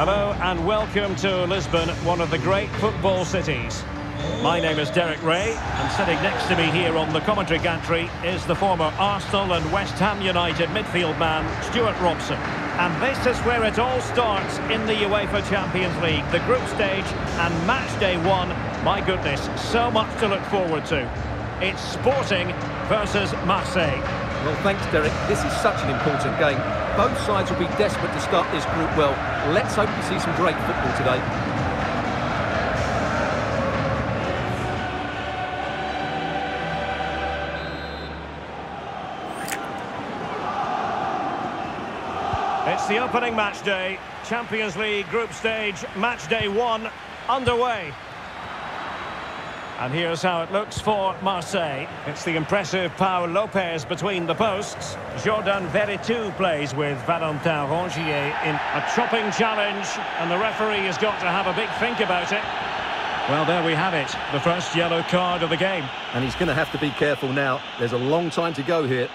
Hello and welcome to Lisbon, one of the great football cities. My name is Derek Rae, and sitting next to me here on the commentary gantry is the former Arsenal and West Ham United midfield man, Stewart Robson. And this is where it all starts in the UEFA Champions League, the group stage and match day one. My goodness, so much to look forward to. It's Sporting versus Marseille. Well, thanks, Derek. This is such an important game. Both sides will be desperate to start this group well. Let's hope to see some great football today. It's the opening match day. Champions League group stage, match day one, underway. And here's how it looks for Marseille. It's the impressive Pau Lopez between the posts. Jordan Veretout plays with Valentin Rongier in a chopping challenge. And the referee has got to have a big think about it. Well, there we have it. The first yellow card of the game. And he's going to have to be careful now. There's a long time to go here.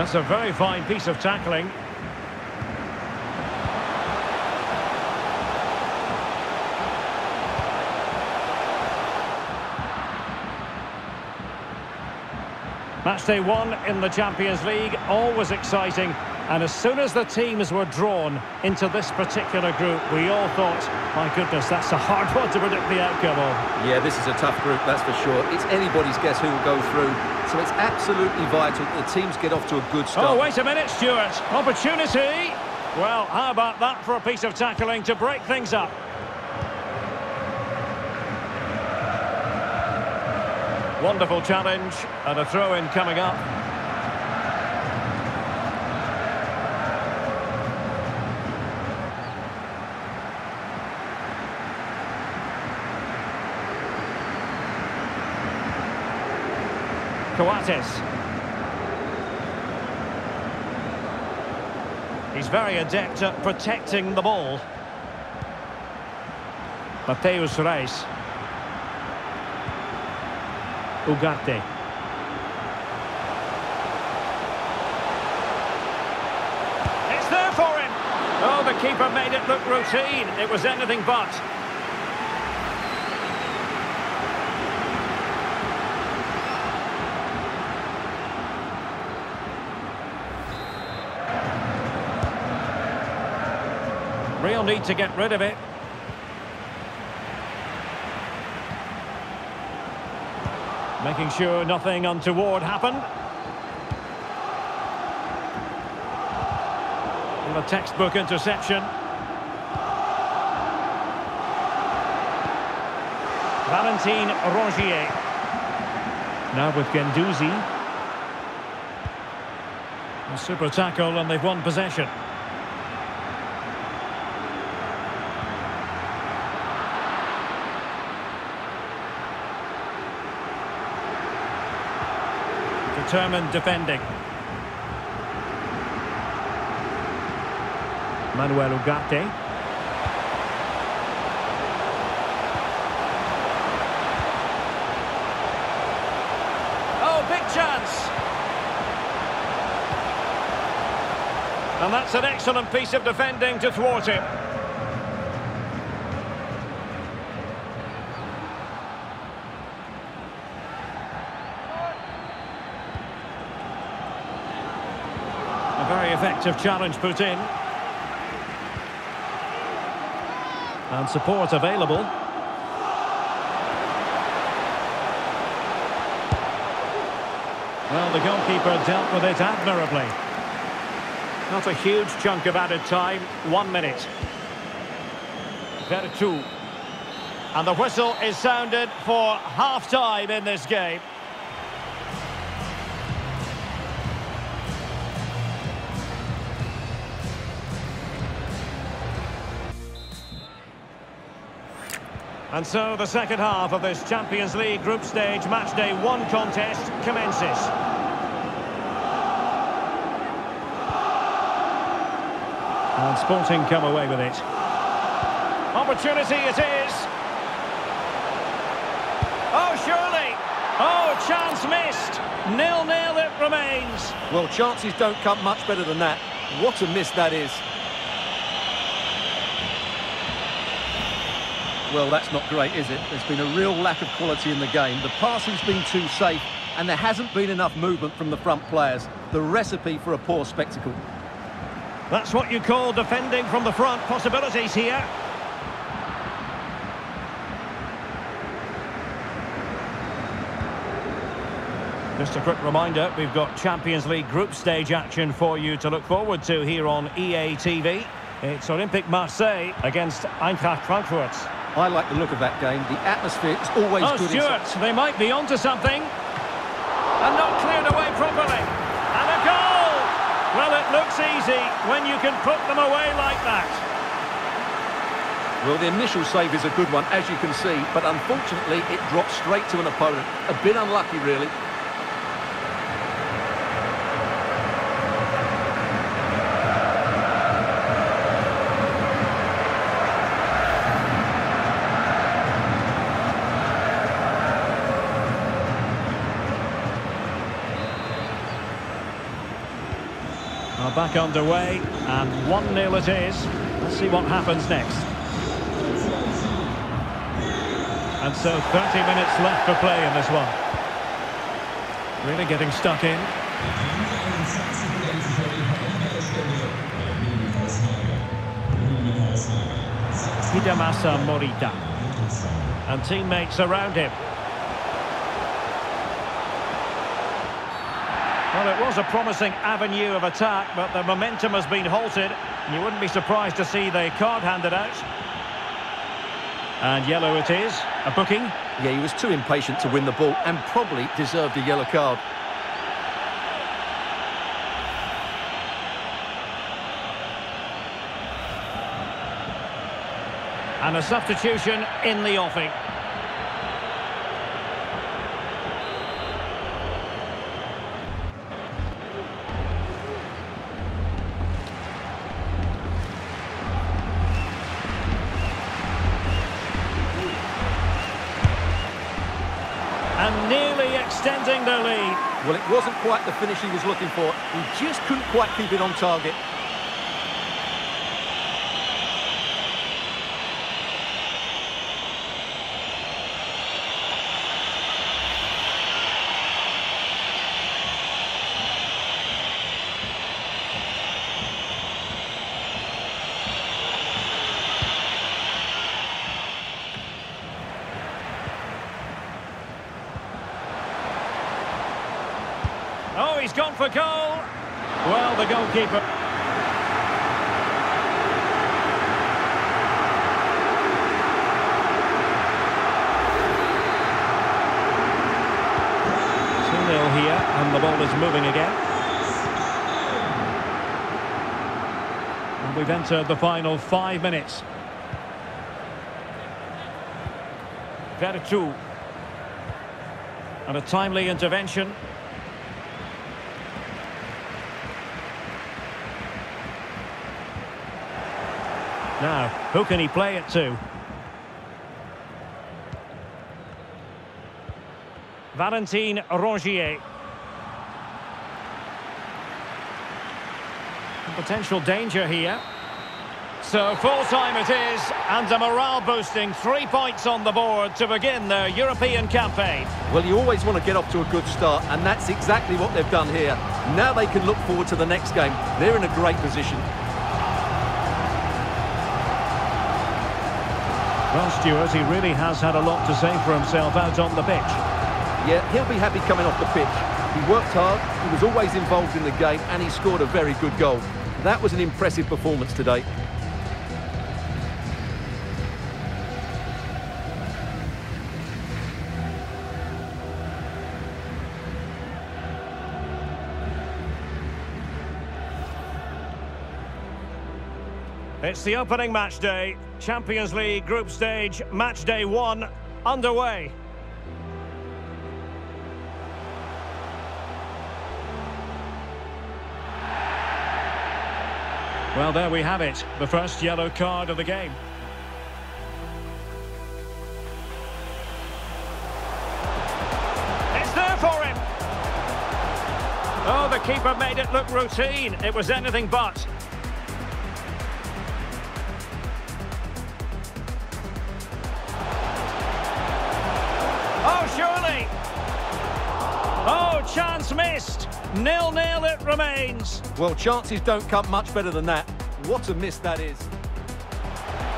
That's a very fine piece of tackling. Match day one in the Champions League, always exciting. And as soon as the teams were drawn into this particular group, we all thought, my goodness, that's a hard one to predict the outcome of. Yeah, this is a tough group, that's for sure. It's anybody's guess who will go through. So it's absolutely vital that the teams get off to a good oh, start. Oh, wait a minute, Stewart. Opportunity. Well, how about that for a piece of tackling to break things up? Wonderful challenge and a throw-in coming up. Coates. He's very adept at protecting the ball. Matheus Reis. Ugarte. It's there for him! Oh, the keeper made it look routine. It was anything but. Need to get rid of it. Making sure nothing untoward happened. And a textbook interception. Valentin Rongier. Now with Guendouzi. A super tackle and they've won possession. Determined defending. Manuel Ugarte. Oh, big chance! And that's an excellent piece of defending to thwart him. very effective challenge put in. And support available. Well, the goalkeeper dealt with it admirably. Not a huge chunk of added time, one minute. Veretout. And the whistle is sounded for half-time in this game. And so the second half of this Champions League group stage match day one contest commences. And Sporting come away with it. Opportunity it is. Oh, surely. Oh, chance missed. Nil-nil it remains. Well, chances don't come much better than that. What a miss that is. Well, that's not great, is it? There's been a real lack of quality in the game. The passing's been too safe, and there hasn't been enough movement from the front players. The recipe for a poor spectacle. That's what you call defending from the front. Possibilities here. Just a quick reminder, we've got Champions League group stage action for you to look forward to here on EA TV. It's Olympique Marseille against Eintracht Frankfurt. I like the look of that game. The atmosphere is always oh, good. Stewart, they might be onto something. And not cleared away properly. And a goal! Well, it looks easy when you can put them away like that. Well, the initial save is a good one, as you can see, but unfortunately it drops straight to an opponent. A bit unlucky, really. Back underway, and 1-0 it is. Let's see what happens next. And so 30 minutes left for play in this one. Really getting stuck in. Hidemasa Morita. And teammates around him. Well, it was a promising avenue of attack, but the momentum has been halted. You wouldn't be surprised to see the card handed out. And yellow it is, a booking. Yeah, he was too impatient to win the ball and probably deserved a yellow card. And a substitution in the offing. Wasn't quite the finish he was looking for. He just couldn't quite keep it on target. He's gone for goal. Well, the goalkeeper. Two 0 here, and the ball is moving again. And we've entered the final five minutes. Veretout. And a timely intervention. Now, who can he play it to? Valentin Rongier. Potential danger here. So full time it is, and a morale boosting three points on the board to begin their European campaign. Well, you always want to get off to a good start, and that's exactly what they've done here. Now they can look forward to the next game. They're in a great position. Well, Stewart, he really has had a lot to say for himself out on the pitch. Yeah, he'll be happy coming off the pitch. He worked hard, he was always involved in the game, and he scored a very good goal. That was an impressive performance today. It's the opening match day. Champions League group stage, match day one, underway. Well, there we have it. The first yellow card of the game. It's there for him. Oh, the keeper made it look routine. It was anything but. Chance missed. Nil-nil it remains. Well, chances don't come much better than that. What a miss that is.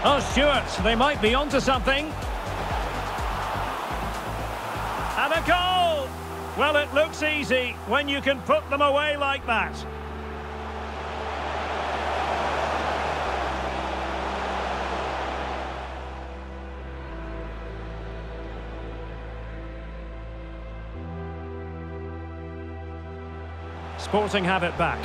Oh, Stuart, they might be onto something. And a goal! Well, it looks easy when you can put them away like that. Sporting have it back.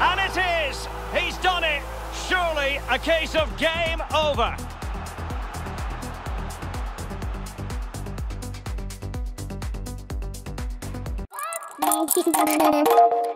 And it is! He's done it! Surely a case of game over. Thank you.